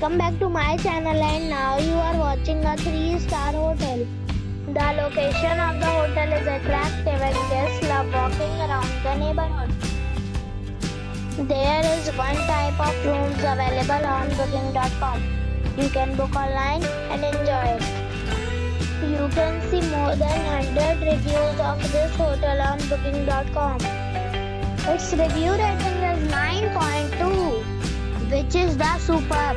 welcome back to my channel and now you are watching a 3 star hotel. The location of the hotel is attractive and guests love walking around the neighborhood. There is one type of rooms available on booking.com. You can book online and enjoy it. You can see more than 100 reviews of this hotel on booking.com. Its review rating is 9.2 which is the superb.